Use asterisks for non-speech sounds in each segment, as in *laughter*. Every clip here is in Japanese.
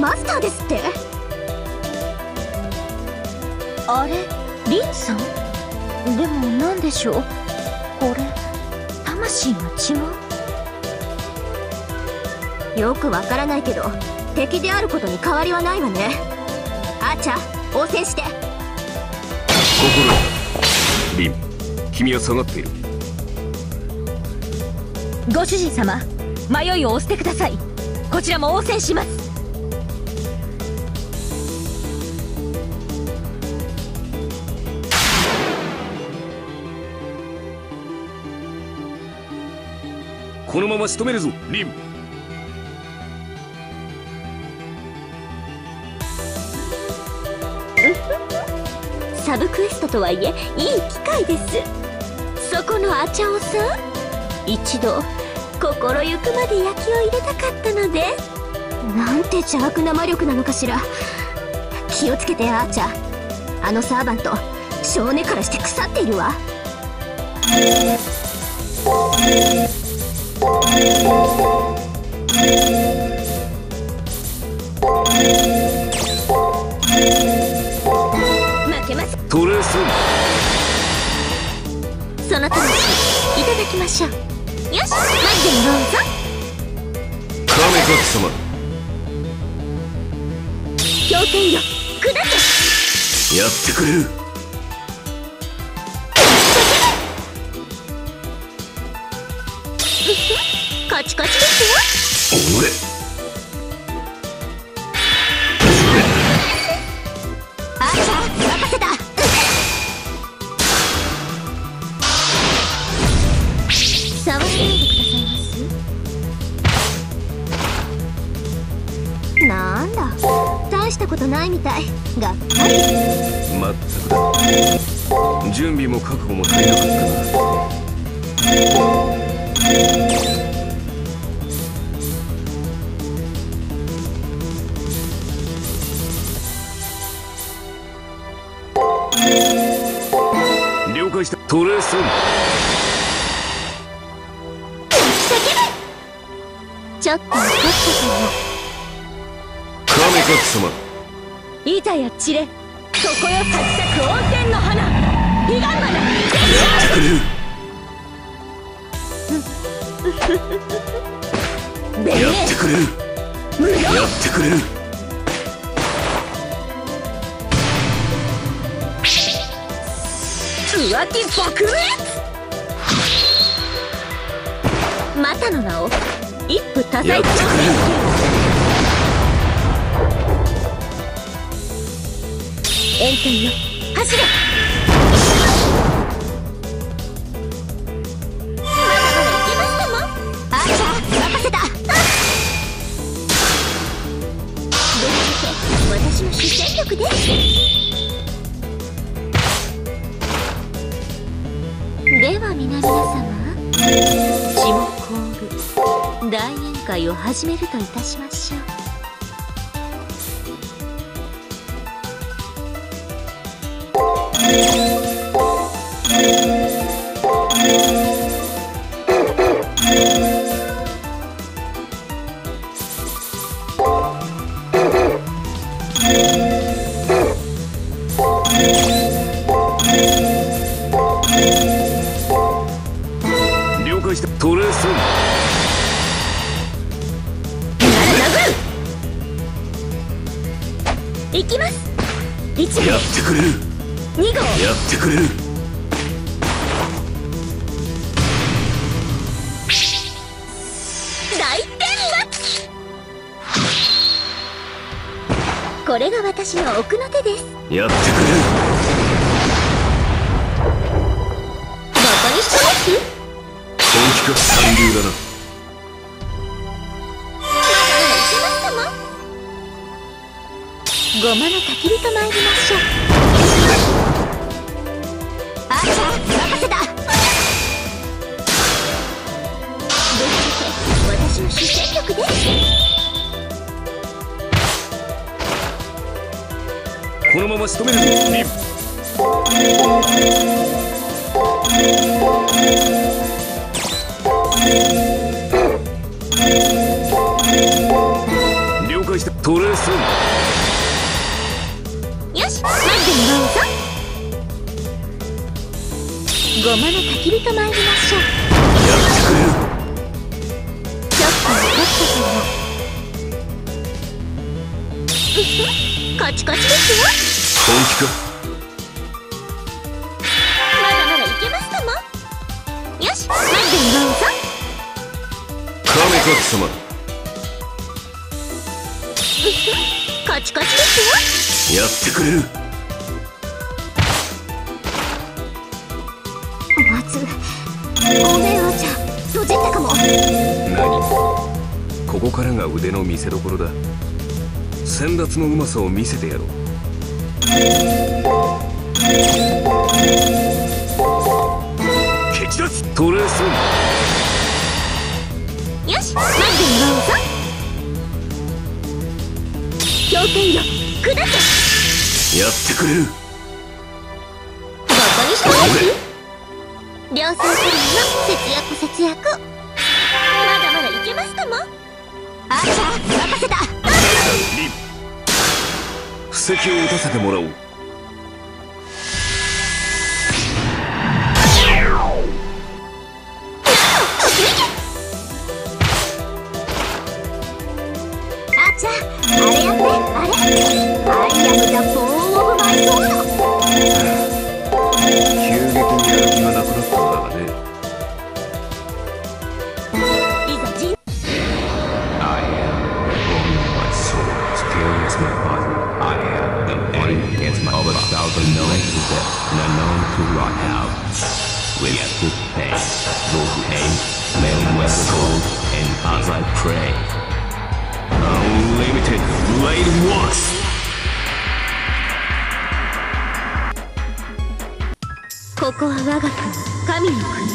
マスターですって。あれ？リンさん？でも何でしょう？これ？魂が違うよくわからないけど敵であることに変わりはないわね。アーチャー応戦して。心得リン君は下がっている。ご主人様迷いを押してください。こちらも応戦しますこのまま仕留めるぞリンサブクエストとはいえいい機会です。そこのアチャオさん一度心ゆくまで焼きを入れたかったので。なんて邪悪な魔力なのかしら。気をつけてアーチャー。あのサーバント少年からして腐っているわ。トレースその魂いただきましょう。よしもらうぞ。カメカツ様。経典よ砕け。やってくれるチカチですよ。おれ。あーちゃん任せた。ないでくださいますなんだ。大したことないみたい。がっかり。まったくだ準備も覚悟も足りなかったなトレース。ちょっと怒ったかカメカツ様や散れ。そこよ咲き咲く温泉の花。彼岸花やってくれる。弁 *laughs* やってくれる。やってくれる浮気爆裂またの名を一夫多妻やってくれる炎天よ走れまだまだ行けましたもあーちゃん任せたぶっちゃけ私の主戦力です皆々様血も凍る大宴会を始めるといたしましょう。了2号。やってくれる。大これが私の奥の手です。やってくれる。バカにしてます本気か三流だな。まの焚き火と参りましょうせた。私の主戦力です。このまま仕留めるき火と参りましょう。やってくれるちょっと怒ったかなうふカチカチですよ本気かまだまだいけますかも。よし。うぞ。亀か貴様。うふカチカチですよ。やってくれるごめんおちゃ。んそじったかも。何？ここからが腕の見せ所だ。先達のうまさを見せてやろう。蹴散らす！トレース！よし待ってもらおうぞ。氷点よ。砕け。やってくれる。バカにしてます量産処理の節約節約。まだまだいけますかも。あちゃ任せた。リン。布石を打たせてもらおう。As I pray. Unlimited Blade Works ここは我が国神の国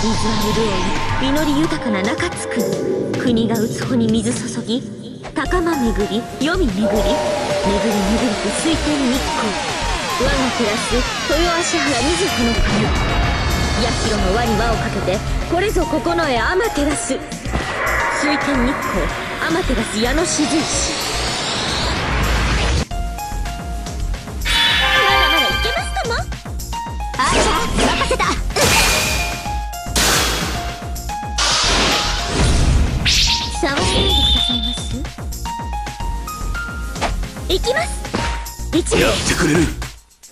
水は潤い実り豊かな中津国国が打つ穂に水注ぎ高間巡り黄泉巡り巡り巡りと水天日光我が照らす豊足原二十この国八広の輪に輪をかけてこれぞ九重天照水天日光天照らす矢の四十四まだまだいけますかも？あちゃ任せた。触って。みてくださいますいきます。1や号。ってくれる。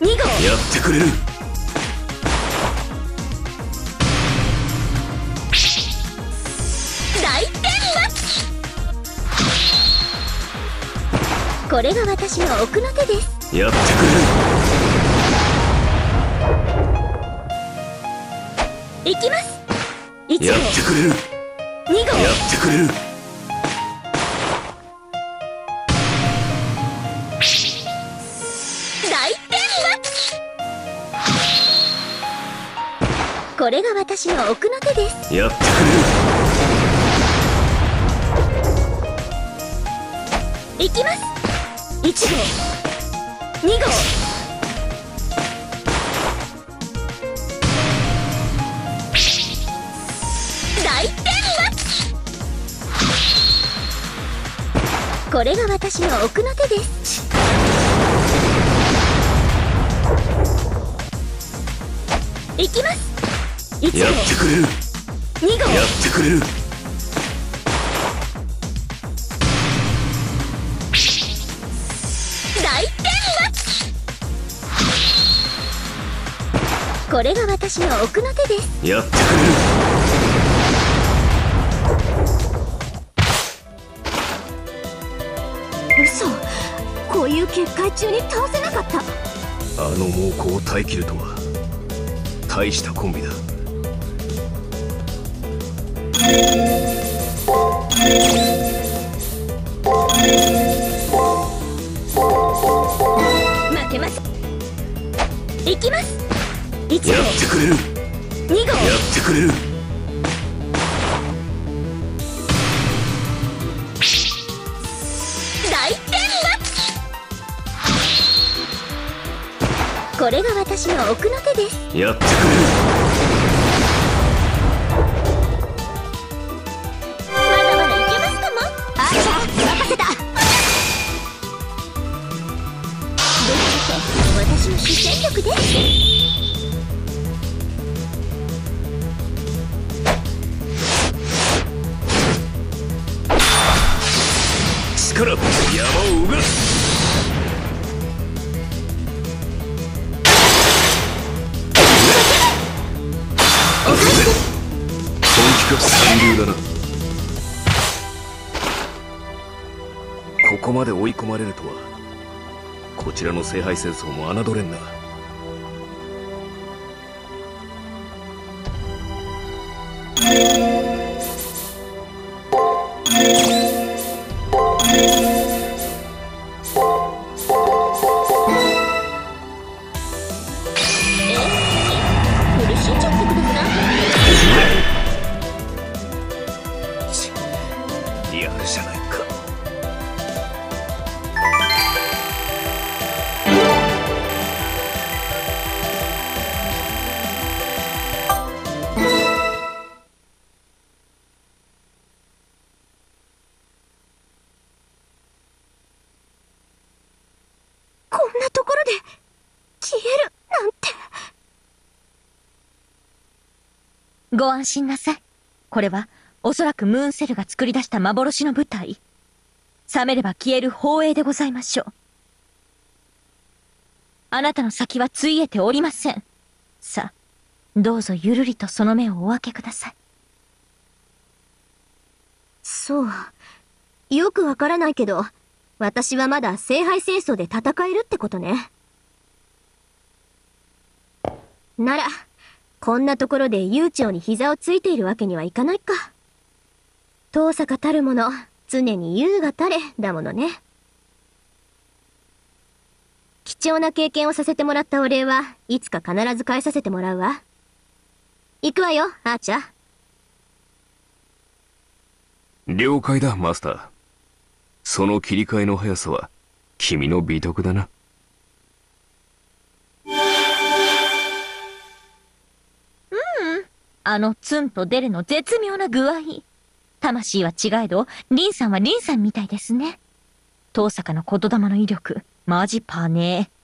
2号。やってくれるこれが私の奥の手です。やってくいきます1れるやってくれる2号やってくれる大天幕これが私の奥の手ですやってくれるいきます1号。2号。大天幕これが私の奥の手です。いきます。1れるやってくれる。号2号。やってくれるこれが私の奥の手です。やってくれ嘘。こういう結界中に倒せなかった。るあの猛攻を耐えきるとは。大したコンビだれる。2号。やってくれる。大天幕これが私の奥の手です。やってくれるから山をうがす。本気か三流だな。ここまで追い込まれるとはこちらの聖杯戦争も侮れんな。ご安心なさい。これは、おそらくムーンセルが作り出した幻の舞台。冷めれば消える放映でございましょう。あなたの先はついえておりません。さあ、どうぞゆるりとその目をお開けください。そうよくわからないけど私はまだ聖杯戦争で戦えるってことねならこんなところで悠長に膝をついているわけにはいかないか。遠坂たるもの常に優がたれだものね。貴重な経験をさせてもらったお礼はいつか必ず返させてもらうわ。行くわよあーちゃん了解だマスター。その切り替えの速さは君の美徳だな。あのツンとデレの絶妙な具合。魂は違えど、リンさんはリンさんみたいですね。遠坂の言霊の威力、マジパネー。